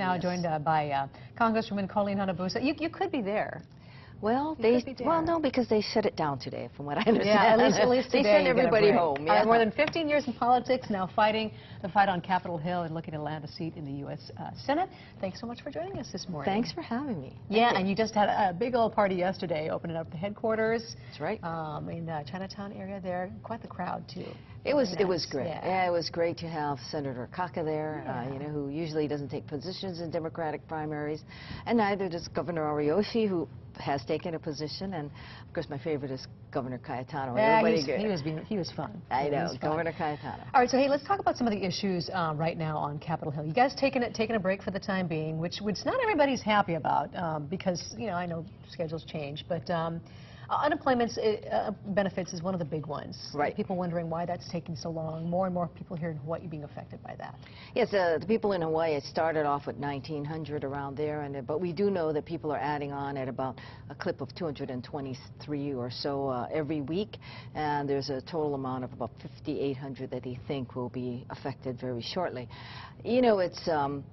now, joined uh, by uh, Congresswoman Colleen Hanabusa. You, you could be there. Well, You they be well no because they shut it down today, from what I understand. Yeah, at least, at least they sent you get a everybody home. Yeah. right, more than 15 years in politics, now fighting the fight on Capitol Hill and looking to land a seat in the U.S. Uh, Senate. Thanks so much for joining us this morning. Thanks for having me. Thank Yeah, you. and you just had a, a big old party yesterday, opening up the headquarters. That's right. Um, in uh, Chinatown area there. Quite the crowd, too. It was Very it was great. Yeah. it was great to have Senator Akaka there, uh, you know, who usually doesn't take positions in Democratic primaries, and neither does Governor Ariyoshi, who has taken a position, and of course my favorite is Governor Cayetano. Yeah, Everybody he was, he was, being, he was fun. I know, was fun. Governor Cayetano. All right, so hey, let's talk about some of the issues uh, right now on Capitol Hill. You guys taking it, taking a break for the time being, which which not everybody's happy about um, because you know I know schedules change, but um, unemployment uh, benefits is one of the big ones. Right. People wondering why that's taking so long. More and more people here in Hawaii being affected by that. Yes, uh, the people in Hawaii, it started off with 1,900 around there, and uh, but we do know that people are adding on at about a clip of 223 or so uh, every week, and there's a total amount of about 5,800 that they think will be affected very shortly. You know, it's um,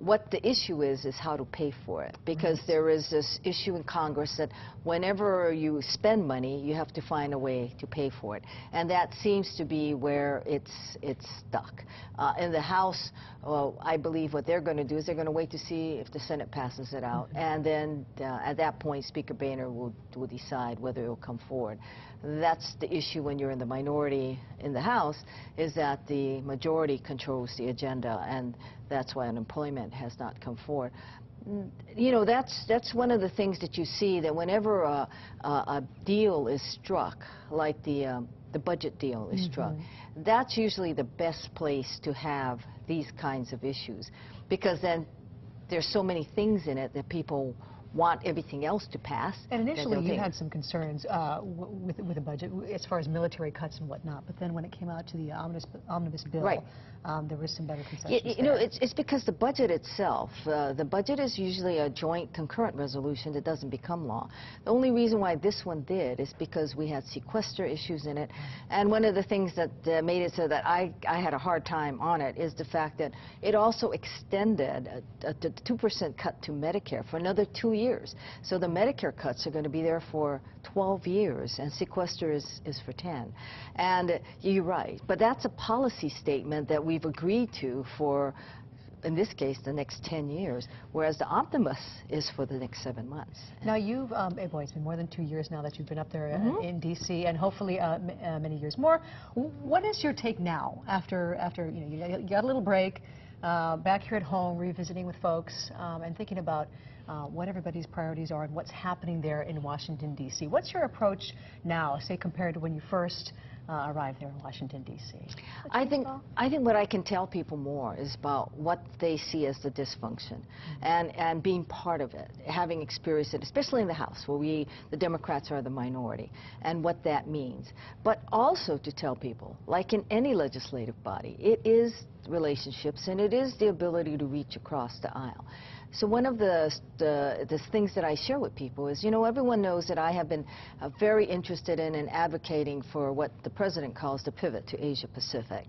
what the issue is is how to pay for it. Because there is this issue in Congress that whenever you spend money you have to find a way to pay for it. And that seems to be where it's it's stuck. Uh, in the House well, I believe what they're going to do is they're going to wait to see if the Senate passes it out. And then uh, at that point Speaker Boehner will, will decide whether it will come forward. That's the issue when you're in the minority in the House, is that the majority controls the agenda, and that's why unemployment has not come forward. Mm, You know, that's, that's one of the things that you see, that whenever a, a, a deal is struck, like the, um, the budget deal is struck, that's usually the best place to have these kinds of issues, because then there's so many things in it that people want everything else to pass. And initially, you had some concerns uh, with with the budget as far as military cuts and whatnot. But then when it came out to the omnibus, omnibus bill, Right. um, there was some better concessions. You know, there. it's, it's because the budget itself, uh, the budget is usually a joint concurrent resolution that doesn't become law. The only reason why this one did is because we had sequester issues in it. And one of the things that uh, made it so that I, I had a hard time on it is the fact that it also extended a, a, 2% cut to Medicare for another two years. So the Medicare cuts are going to be there for 12 years, and sequester is, is for 10. And you're right, but that's a policy statement that we've agreed to for, in this case, the next 10 years, whereas the omnibus is for the next seven months. Now you've, um, boy, it's been more than two years now that you've been up there uh, Mhm. in D.C. and hopefully uh, m- uh, many years more. What is your take now after after you know got- you got a little break, uh, back here at home, revisiting with folks um, and thinking about uh, what everybody's priorities are and what's happening there in Washington D.C. What's your approach now, say compared to when you first uh, arrived there in Washington D.C.? I think I think what I can tell people more is about what they see as the dysfunction, and and being part of it, having experienced it, especially in the House where we the Democrats are the minority, and what that means. But also to tell people, like in any legislative body, it is relationships and it is the ability to reach across the aisle. So one of the, the, the things that I share with people is, you know, everyone knows that I have been uh, very interested in and advocating for what the president calls the pivot to Asia Pacific.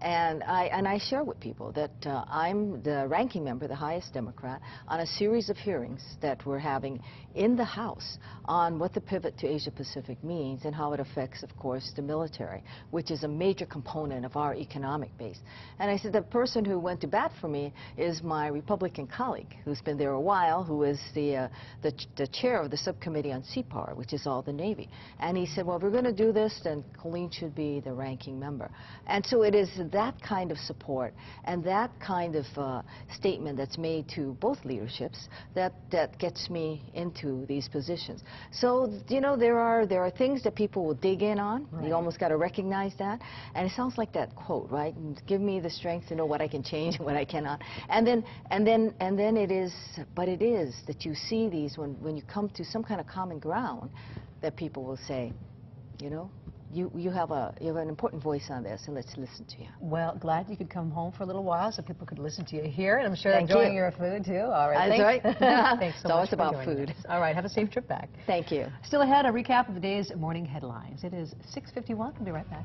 And I, and I share with people that uh, I'm the ranking member, the highest Democrat, on a series of hearings that we're having in the House on what the pivot to Asia Pacific means and how it affects, of course, the military, which is a major component of our economic base. And I said the person who went to bat for me is my Republican colleague who's been there a while, who is the, uh, the, the chair of the subcommittee on Seapower, which is all the Navy. And he said, well, if we're going to do this, then Colleen should be the ranking member. And so it is that kind of support and that kind of uh, statement that's made to both leaderships that, that gets me into these positions. So, you know, there are, there are things that people will dig in on. Right. You almost got to recognize that. And it sounds like that quote, right? Give me the strength to know what I can change and what I cannot. And then, and then, and then it is, but it is that you see these when, when you come to some kind of common ground that people will say, you know, you, you, have a, you have an important voice on this, and let's listen to you. Well, glad you could come home for a little while so people could listen to you here, and I'm sure Thank enjoying you. your food too. All right, That's thanks. right. thanks so It's much about food. All right, have a safe trip back. Thank you. Still ahead, a recap of the day's morning headlines. It is 6:51. We'll be right back.